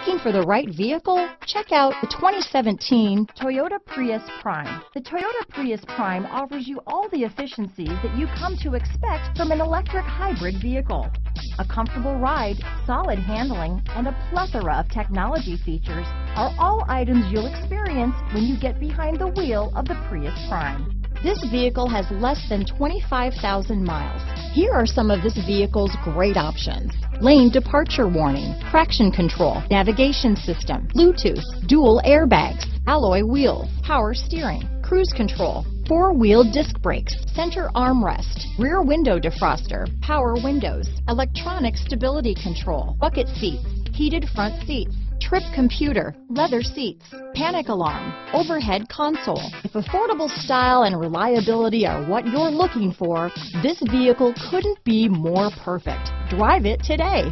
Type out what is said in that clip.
Looking for the right vehicle? Check out the 2017 Toyota Prius Prime. The Toyota Prius Prime offers you all the efficiencies that you come to expect from an electric hybrid vehicle. A comfortable ride, solid handling, and a plethora of technology features are all items you'll experience when you get behind the wheel of the Prius Prime. This vehicle has less than 25,000 miles. Here are some of this vehicle's great options. Lane departure warning, traction control, navigation system, Bluetooth, dual airbags, alloy wheels, power steering, cruise control, four-wheel disc brakes, center armrest, rear window defroster, power windows, electronic stability control, bucket seats, heated front seats, trip computer, leather seats, panic alarm, overhead console. If affordable style and reliability are what you're looking for, this vehicle couldn't be more perfect. Drive it today.